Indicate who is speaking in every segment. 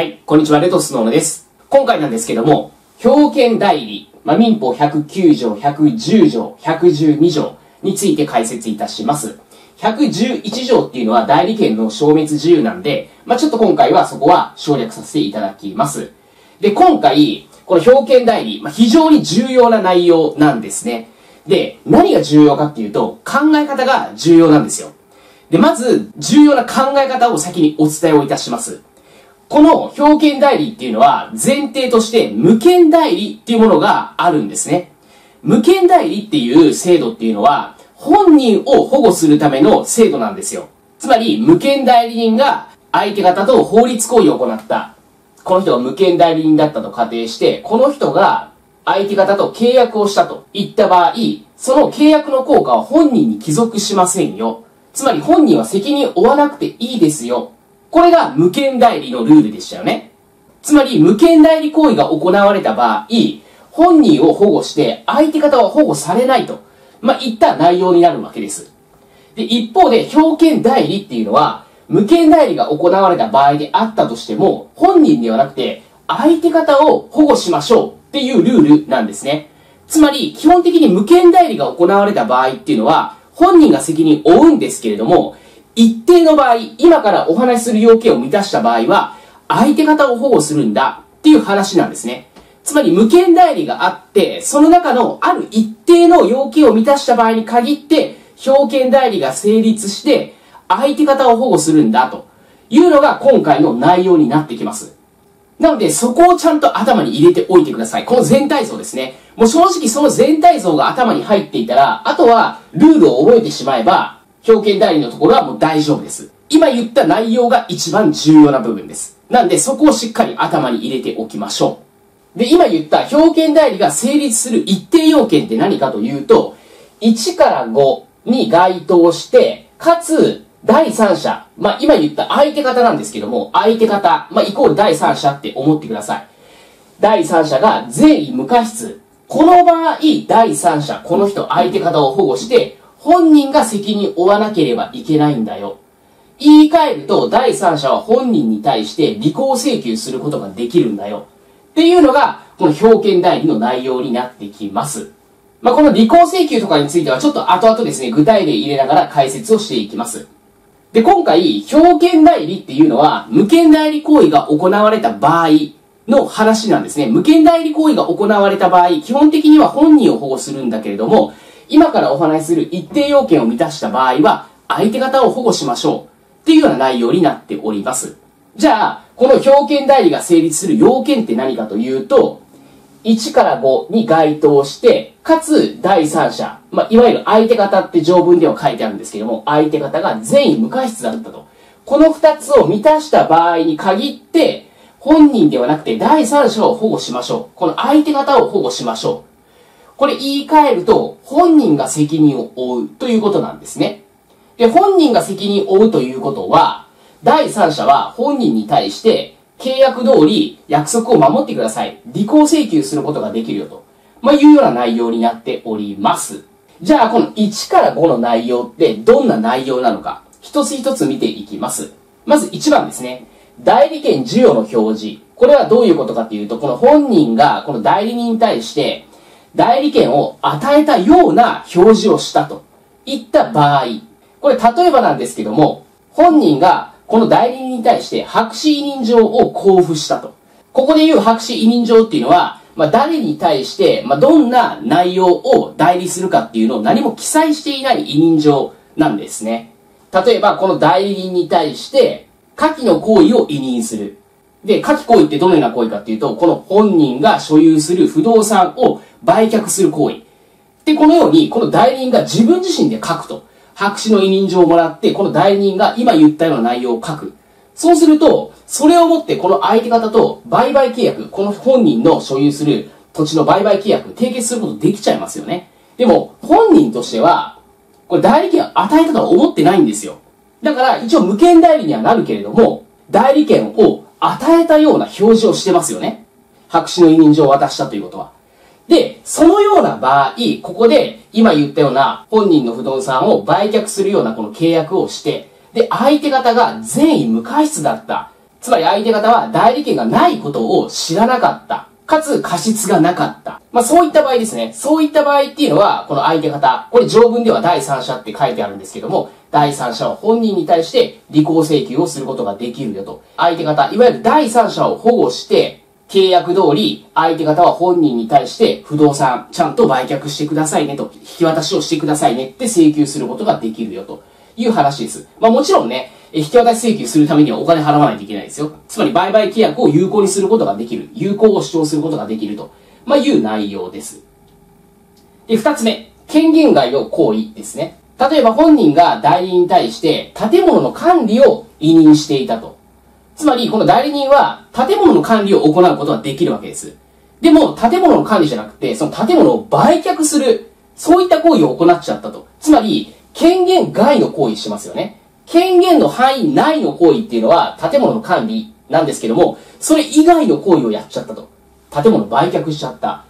Speaker 1: はい、こんにちは、レトスの野です。今回なんですけども、表権代理、まあ、民法109条、110条、112条について解説いたします。111条っていうのは代理権の消滅自由なんで、まあ、ちょっと今回はそこは省略させていただきます。で、今回、この表権代理、まあ、非常に重要な内容なんですね。で、何が重要かっていうと、考え方が重要なんですよ。で、まず、重要な考え方を先にお伝えをいたします。この表権代理っていうのは前提として無権代理っていうものがあるんですね。無権代理っていう制度っていうのは本人を保護するための制度なんですよ。つまり無権代理人が相手方と法律行為を行った。この人が無権代理人だったと仮定して、この人が相手方と契約をしたといった場合、その契約の効果は本人に帰属しませんよ。つまり本人は責任を負わなくていいですよ。これが無権代理のルールでしたよね。つまり無権代理行為が行われた場合、本人を保護して相手方は保護されないと、まあ、いった内容になるわけです。で、一方で表権代理っていうのは、無権代理が行われた場合であったとしても、本人ではなくて相手方を保護しましょうっていうルールなんですね。つまり、基本的に無権代理が行われた場合っていうのは、本人が責任を負うんですけれども、一定の場合、今からお話しする要件を満たした場合は、相手方を保護するんだっていう話なんですね。つまり無権代理があって、その中のある一定の要件を満たした場合に限って、表権代理が成立して、相手方を保護するんだというのが今回の内容になってきます。なので、そこをちゃんと頭に入れておいてください。この全体像ですね。もう正直その全体像が頭に入っていたら、あとはルールを覚えてしまえば、表権代理のところはもう大丈夫です。今言った内容が一番重要な部分です。なんで、そこをしっかり頭に入れておきましょう。で、今言った表権代理が成立する一定要件って何かというと、1から5に該当して、かつ、第三者、まあ、今言った相手方なんですけども、相手方、まあ、イコール第三者って思ってください。第三者が善意無過失。この場合、第三者、この人、相手方を保護して、本人が責任を負わなければいけないんだよ。言い換えると、第三者は本人に対して履行請求することができるんだよ。っていうのが、この表権代理の内容になってきます。まあ、この履行請求とかについては、ちょっと後々ですね、具体例入れながら解説をしていきます。で、今回、表権代理っていうのは、無権代理行為が行われた場合の話なんですね。無権代理行為が行われた場合、基本的には本人を保護するんだけれども、今からお話しする一定要件を満たした場合は、相手方を保護しましょう。っていうような内容になっております。じゃあ、この表権代理が成立する要件って何かというと、1から5に該当して、かつ第三者、まあ、いわゆる相手方って条文では書いてあるんですけども、相手方が善意無過失だったと。この2つを満たした場合に限って、本人ではなくて第三者を保護しましょう。この相手方を保護しましょう。これ言い換えると、本人が責任を負うということなんですね。で、本人が責任を負うということは、第三者は本人に対して、契約通り約束を守ってください。履行請求することができるよと。まあ、いうような内容になっております。じゃあ、この1から5の内容ってどんな内容なのか、一つ一つ見ていきます。まず1番ですね。代理権授与の表示。これはどういうことかっていうと、この本人がこの代理人に対して、代理権を与えたような表示をしたといった場合、これ例えばなんですけども、本人がこの代理人に対して白紙委任状を交付したと。ここで言う白紙委任状っていうのは、まあ、誰に対して、まあ、どんな内容を代理するかっていうのを何も記載していない委任状なんですね。例えば、この代理人に対して、下記の行為を委任する。で、下記行為ってどのような行為かっていうと、この本人が所有する不動産を売却する行為。で、このように、この代理人が自分自身で書くと。白紙の委任状をもらって、この代理人が今言ったような内容を書く。そうすると、それをもってこの相手方と売買契約、この本人の所有する土地の売買契約、締結することできちゃいますよね。でも、本人としては、これ代理権を与えたとは思ってないんですよ。だから、一応無権代理にはなるけれども、代理権を与えたような表示をしてますよね。白紙の委任状を渡したということは。で、そのような場合、ここで今言ったような本人の不動産を売却するようなこの契約をして、で、相手方が善意無過失だったつまり相手方は代理権がないことを知らなかった。かつ過失がなかった。まあそういった場合ですね。そういった場合っていうのは、この相手方、これ条文では第三者って書いてあるんですけども、第三者は本人に対して履行請求をすることができるよと。相手方、いわゆる第三者を保護して、契約通り、相手方は本人に対して不動産、ちゃんと売却してくださいねと、引き渡しをしてくださいねって請求することができるよという話です。まあもちろんね、引き渡し請求するためにはお金払わないといけないですよ。つまり売買契約を有効にすることができる。有効を主張することができると、まあ、いう内容です。で、二つ目。権限外の行為ですね。例えば本人が代理に対して建物の管理を委任していたと。つまり、この代理人は建物の管理を行うことができるわけです。でも、建物の管理じゃなくて、その建物を売却する、そういった行為を行っちゃったと。つまり、権限外の行為しますよね。権限の範囲内の行為っていうのは建物の管理なんですけども、それ以外の行為をやっちゃったと。建物売却しちゃった。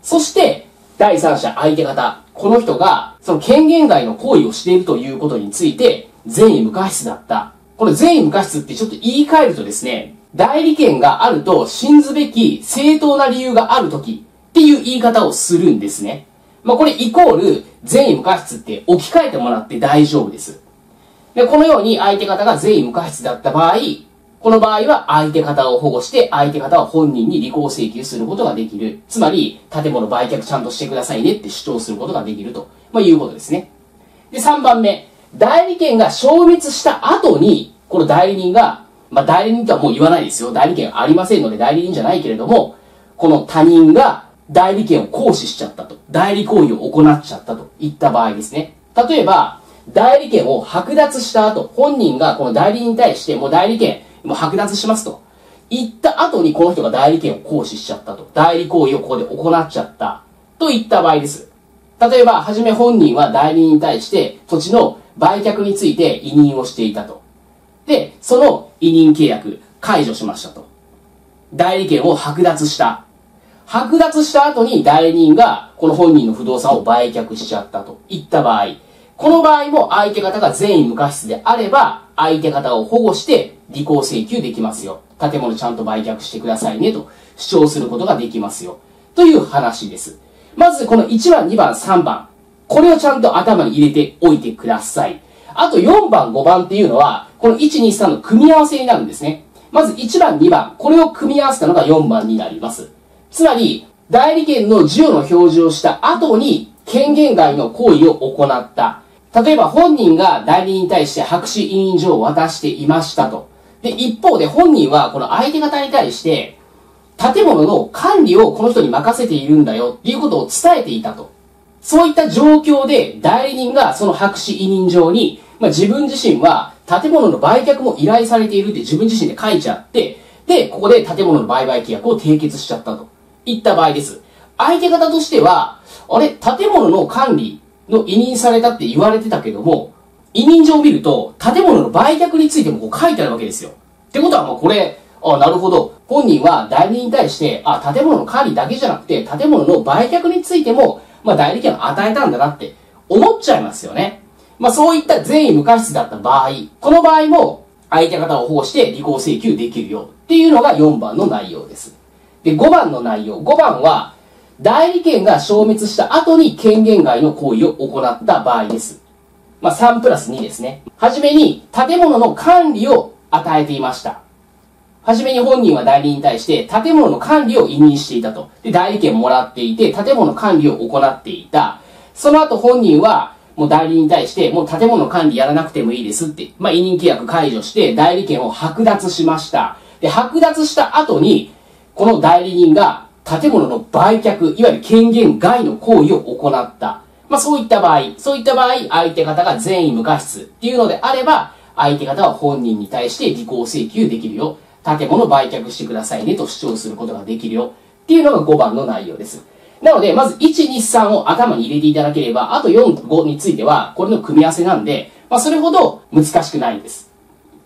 Speaker 1: そして、第三者、相手方、この人が、その権限外の行為をしているということについて、善意無過失だった。この善意無過失ってちょっと言い換えるとですね、代理権があると信ずべき正当な理由があるときっていう言い方をするんですね。まあ、これイコール善意無過失って置き換えてもらって大丈夫です。で、このように相手方が全員無過失だった場合、この場合は相手方を保護して相手方は本人に履行請求することができる。つまり、建物売却ちゃんとしてくださいねって主張することができると、まあ、いうことですね。で、3番目。代理権が消滅した後に、この代理人が、まあ、代理人とはもう言わないですよ。代理権ありませんので代理人じゃないけれども、この他人が代理権を行使しちゃったと。代理行為を行っちゃったといった場合ですね。例えば、代理権を剥奪した後、本人がこの代理人に対して、もう代理権、もう剥奪しますと。言った後にこの人が代理権を行使しちゃったと。代理行為をここで行っちゃった。といった場合です。例えば、はじめ本人は代理人に対して土地の売却について委任をしていたと。で、その委任契約解除しましたと。代理権を剥奪した。剥奪した後に代理人がこの本人の不動産を売却しちゃったといった場合、この場合も相手方が善意無過失であれば、相手方を保護して履行請求できますよ。建物ちゃんと売却してくださいねと主張することができますよ。という話です。まずこの1番、2番、3番。これをちゃんと頭に入れておいてください。あと4番、5番っていうのは、この1、2、3の組み合わせになるんですね。まず1番、2番。これを組み合わせたのが4番になります。つまり、代理権の授与の表示をした後に、権限外の行為を行った。例えば本人が代理人に対して白紙委任状を渡していましたと。で、一方で本人はこの相手方に対して、建物の管理をこの人に任せているんだよっていうことを伝えていたと。そういった状況で代理人がその白紙委任状に、まあ、自分自身は建物の売却も依頼されているって自分自身で書いちゃって、で、ここで建物の売買契約を締結しちゃったと。いった場合です。相手方としては、あれ、建物の管理の委任されたって言われてたけども、委任状を見ると、建物の売却についてもこう書いてあるわけですよ。ってことはもうこれ、あなるほど。本人は代理人に対して、あ、建物の管理だけじゃなくて、建物の売却についても、まあ代理権を与えたんだなって思っちゃいますよね。まあそういった善意無過失だった場合、この場合も相手方を保護して履行請求できるよっていうのが4番の内容です。で、5番の内容。5番は、代理権が消滅した後に権限外の行為を行った場合です。まあ、3プラス2ですね。はじめに建物の管理を与えていました。はじめに本人は代理人に対して建物の管理を委任していたと。で、代理権もらっていて、建物の管理を行っていた。その後本人は、もう代理人に対して、もう建物管理やらなくてもいいですって、まあ、委任契約解除して、代理権を剥奪しました。で、剥奪した後に、この代理人が建物の売却、いわゆる権限外の行為を行った。まあそういった場合、そういった場合、相手方が善意無過失っていうのであれば、相手方は本人に対して履行請求できるよ。建物売却してくださいねと主張することができるよ。っていうのが5番の内容です。なので、まず1、2、3を頭に入れていただければ、あと4、5については、これの組み合わせなんで、まあそれほど難しくないんです。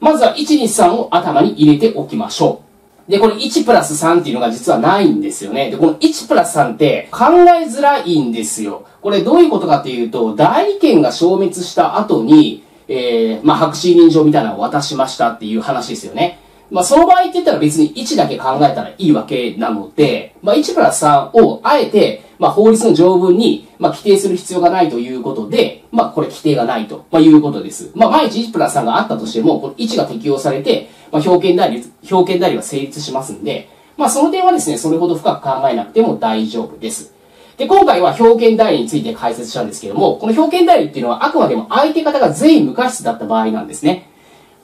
Speaker 1: まずは1、2、3を頭に入れておきましょう。で、これ1プラス3っていうのが実はないんですよね。で、この1プラス3って考えづらいんですよ。これどういうことかっていうと、代理権が消滅した後に、えー、まあ、白紙委任状みたいなのを渡しましたっていう話ですよね。まあ、その場合って言ったら別に1だけ考えたらいいわけなので、まあ、1プラス3をあえて、まあ、法律の条文に、まあ、規定する必要がないということで、まあ、これ規定がないと、まあ、いうことです。まあ、毎日1プラス3があったとしても、この1が適用されて、まあ、表見代理、表見代理は成立しますんで、まあ、その点はですね、それほど深く考えなくても大丈夫です。で、今回は表見代理について解説したんですけども、この表見代理っていうのはあくまでも相手方が全員無過失だった場合なんですね。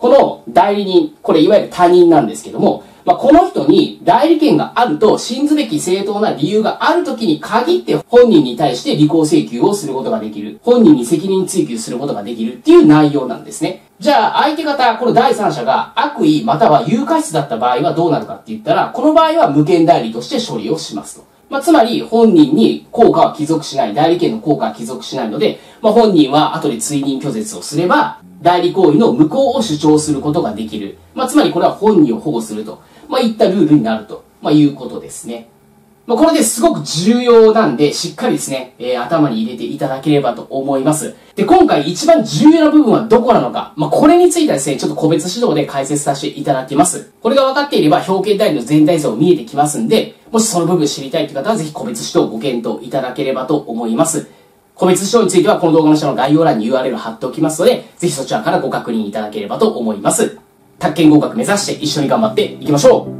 Speaker 1: この代理人、これいわゆる他人なんですけども、まあ、この人に代理権があると信ずべき正当な理由があるときに限って本人に対して履行請求をすることができる。本人に責任追及することができるっていう内容なんですね。じゃあ相手方、この第三者が悪意または有過失だった場合はどうなるかって言ったら、この場合は無権代理として処理をしますと。まあ、つまり本人に効果は帰属しない、代理権の効果は帰属しないので、まあ、本人は後で追認拒絶をすれば、代理行為の無効を主張することができる。まあ、つまりこれは本人を保護すると、まあ、いったルールになると、まあ、いうことですね。まあ、これですごく重要なんで、しっかりですね、えー、頭に入れていただければと思います。で、今回一番重要な部分はどこなのか。まあ、これについてはですね、ちょっと個別指導で解説させていただきます。これが分かっていれば、表現代理の全体像見えてきますんで、もしその部分知りたいという方は、ぜひ個別指導をご検討いただければと思います。個別指導については、この動画の下の概要欄に URL 貼っておきますので、ぜひそちらからご確認いただければと思います。宅建合格目指して一緒に頑張っていきましょう